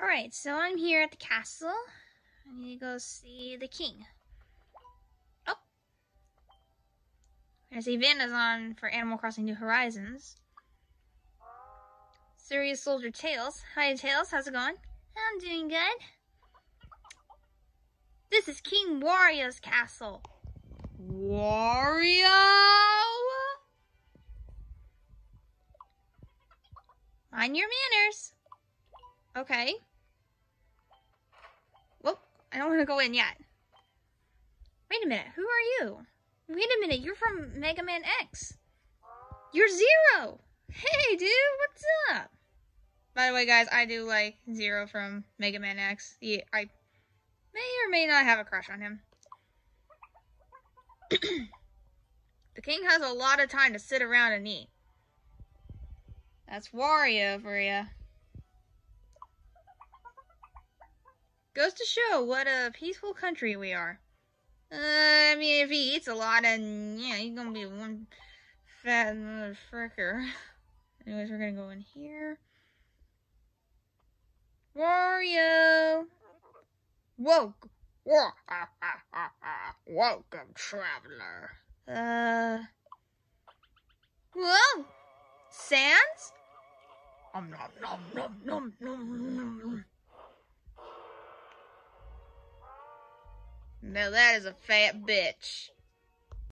Alright, so I'm here at the castle. I need to go see the king. Oh. I see Vanna's on for Animal Crossing New Horizons. Serious Soldier Tails. Hi, Tails. How's it going? I'm doing good. This is King Wario's castle. Wario? Mind your manners. Okay. Well, I don't want to go in yet. Wait a minute. Who are you? Wait a minute. You're from Mega Man X. You're Zero. Hey, dude. What's up? By the way, guys, I do like Zero from Mega Man X. I may or may not have a crush on him. the king has a lot of time to sit around and eat. That's Wario for you. Goes to show what a peaceful country we are. Uh, I mean, if he eats a lot, and yeah, he's gonna be one fat motherfucker. Anyways, we're gonna go in here. Wario! Woke! Welcome, traveler. Uh. Whoa! Sans? Um, nom, nom, nom, nom, nom, nom. Now that is a fat bitch.